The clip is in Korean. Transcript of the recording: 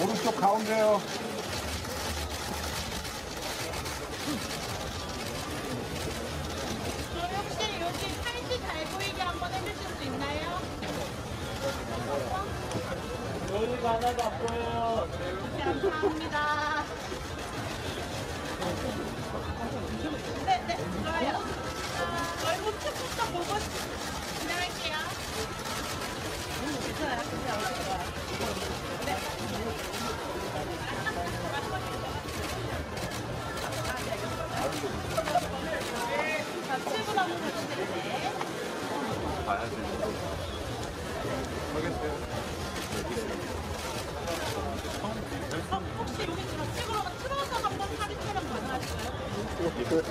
오른쪽 가운데요. 여기가 하나도 안 보여요. 감사합니다. 네, 네, 좋아요. 자, 얼굴 쭉부터 보고 진행할게요. 네. 자, 7분 한번 보여드릴게요. 어, 行く。